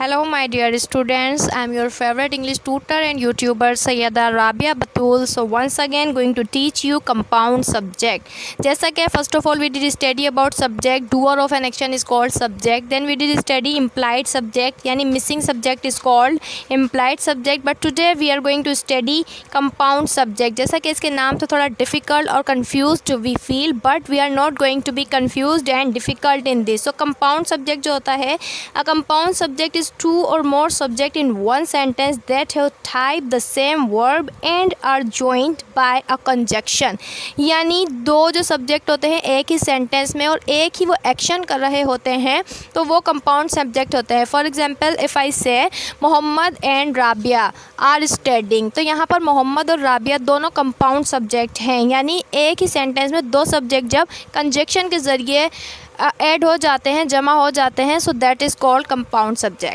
Hello my dear students I am your favourite English tutor and YouTuber Syeda Rabia Batool so once again going to teach you compound subject जैसा कि first of all we did study about subject doer of an action is called subject then we did study implied subject यानी missing subject is called implied subject but today we are going to study compound subject जैसा कि इसके नाम तो थोड़ा difficult और confuse we feel but we are not going to be confuse and difficult in this so compound subject जो होता है a compound subject is two or more subject in one sentence that have type the same verb and are joined by a conjunction. यानी दो जो subject होते हैं एक ही सेंटेंस में और एक ही वो एक्शन कर रहे होते हैं तो वो कंपाउंड सब्जेक्ट होते हैं। For example if I say Mohammad and Rabia are studying तो यहाँ पर मोहम्मद और राबिया दोनों कंपाउंड सब्जेक्ट हैं। यानी एक ही सेंटेंस में दो सब्जेक्ट जब कंजक्शन के ज़रिए ऐड हो जाते हैं, जमा हो जाते हैं so that is called compound subject